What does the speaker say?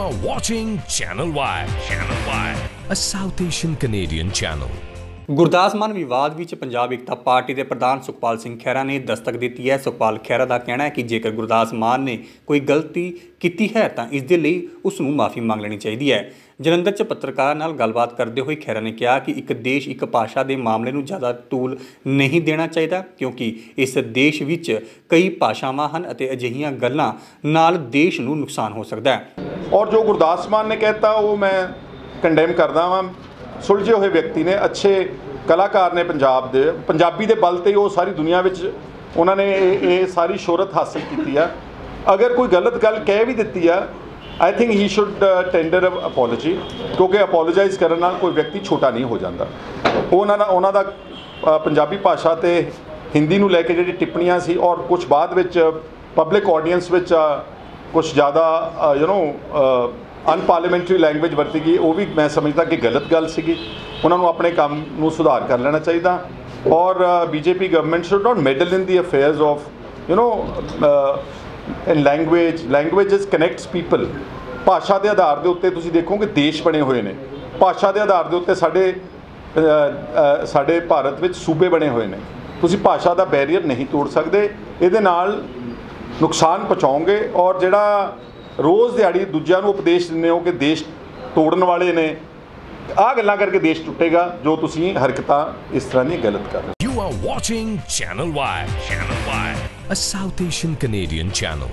are watching Channel Y. Channel Y, a South Asian Canadian channel. Gurdas Maan ਵਿਵਾਦ ਵਿੱਚ Punjab ਇਕਤਾ party ਦੇ ਪ੍ਰਧਾਨ ਸੁਖਪਾਲ ਸਿੰਘ ਖਹਿਰਾ ਨੇ ਦਸਤਕ ਦਿੱਤੀ ਹੈ ਸੁਖਪਾਲ ਖਹਿਰਾ ਦਾ ਕਹਿਣਾ ਹੈ ਕਿ ਜੇਕਰ ਗੁਰਦਾਸ ਮਾਨ ਨੇ ਕੋਈ ਗਲਤੀ ਕੀਤੀ ਹੈ ਤਾਂ ਇਸ ਦੇ ਲਈ ਉਸ ਨੂੰ ਮਾਫੀ ਮੰਗ ਲੈਣੀ ਚਾਹੀਦੀ ਹੈ ਜਲੰਧਰ 'ਚ ਪੱਤਰਕਾਰਾਂ ਨਾਲ ਗੱਲਬਾਤ ਕਰਦੇ ਹੋਏ ਖਹਿਰਾ ਨੇ ਕਿਹਾ ਕਿ ਇੱਕ ਦੇਸ਼ ਇੱਕ ਭਾਸ਼ਾ ਦੇ ਮਾਮਲੇ ਨੂੰ ਜ਼ਿਆਦਾ ਤੂਲ ਨਹੀਂ ਦੇਣਾ ਚਾਹੀਦਾ ਕਿਉਂਕਿ ਇਸ ਦੇਸ਼ ਵਿੱਚ ਕਈ ਭਾਸ਼ਾਵਾਂ ਹਨ ਅਤੇ ਅਜਿਹੀਆਂ ਗੱਲਾਂ ਨਾਲ ਦੇਸ਼ ਨੂੰ ਨੁਕਸਾਨ ਹੋ ਸਕਦਾ ਹੈ ਔਰ ਜੋ ਗੁਰਦਾਸ ਮਾਨ ਨੇ ਕਹਿਤਾ, ਉਹ ਮੈਂ ਕੰਡੈਮ ਕਰਦਾ ਵਾਂ। ਸੁਲਝੇ ਹੋਏ ਵਿਅਕਤੀ ਨੇ, ਅੱਛੇ ਕਲਾਕਾਰ ਨੇ ਪੰਜਾਬ ਦੇ, ਪੰਜਾਬੀ ਦੇ ਬਲ ਤੇ ਉਹ ਸਾਰੀ ਦੁਨੀਆ ਵਿੱਚ ਉਹਨਾਂ ਨੇ ਇਹ ਇਹ ਸਾਰੀ ਸ਼ੋਹਰਤ ਹਾਸਲ ਕੀਤੀ ਆ। ਅਗਰ ਕੋਈ ਗਲਤ ਗੱਲ ਕਹਿ ਵੀ ਦਿੱਤੀ ਆ I think he should tender apology ਕਿਉਂਕਿ ਅਪੋਲੋਜਾਈਜ਼ ਕਰਨ ਨਾਲ ਕੋਈ ਵਿਅਕਤੀ ਛੋਟਾ ਨਹੀਂ ਹੋ ਜਾਂਦਾ। ਉਹਨਾਂ ਦਾ ਉਹਨਾਂ ਦਾ ਪੰਜਾਬੀ ਭਾਸ਼ਾ ਤੇ ਹਿੰਦੀ ਨੂੰ ਲੈ ਕੇ ਜਿਹੜੀ ਟਿੱਪਣੀਆਂ ਸੀ, ਔਰ ਕੁਝ ਬਾਅਦ ਵਿੱਚ ਪਬਲਿਕ ਆਡੀਅנס ਵਿੱਚ ਕੁਝ ਜ਼ਿਆਦਾ ਯੂ نو ਅਨਪਾਰਲੀਮੈਂਟਰੀ ਲੈਂਗੁਏਜ ਵਰਤੀ ਗਈ ਉਹ ਵੀ ਮੈਂ ਸਮਝਦਾ ਕਿ ਗਲਤ ਗੱਲ ਸੀਗੀ ਉਹਨਾਂ ਨੂੰ ਆਪਣੇ ਕੰਮ ਨੂੰ ਸੁਧਾਰ ਕਰ ਲੈਣਾ ਚਾਹੀਦਾ ਔਰ BJP government should not meddle in the affairs of you know in language languages connects people ਭਾਸ਼ਾ ਦੇ ਆਧਾਰ ਦੇ ਉੱਤੇ ਤੁਸੀਂ ਦੇਖੋਗੇ ਦੇਸ਼ ਬਣੇ ਹੋਏ ਨੇ ਭਾਸ਼ਾ ਦੇ ਆਧਾਰ ਦੇ ਉੱਤੇ ਸਾਡੇ ਅ, ਅ, ਸਾਡੇ ਭਾਰਤ ਵਿੱਚ ਸੂਬੇ ਬਣੇ ਹੋਏ ਨੇ ਤੁਸੀਂ ਭਾਸ਼ਾ ਦਾ ਬੈਰੀਅਰ ਨਹੀਂ ਤੋੜ ਸਕਦੇ ਇਹਦੇ ਨਾਲ ਨੁਕਸਾਨ ਪਹੁੰਚਾਉਂਗੇ ਔਰ ਜਿਹੜਾ ਰੋਜ਼ ਦਿਹਾੜੀ ਦੂਜਿਆਂ ਨੂੰ ਉਪਦੇਸ਼ ਦਿੰਦੇ ਹੋ ਕਿ ਦੇਸ਼ ਤੋੜਨ ਵਾਲੇ ਨੇ ਆਹ ਗੱਲਾਂ ਕਰਕੇ ਦੇਸ਼ ਟੁੱਟੇਗਾ ਜੋ ਤੁਸੀਂ ਹਰਕਤਾਂ ਇਸ ਤਰ੍ਹਾਂ ਦੀਆਂ ਗਲਤ ਕਰ ਰਹੇ ਹੋ You are watching Channel Y. Channel Y, a South Asian Canadian channel.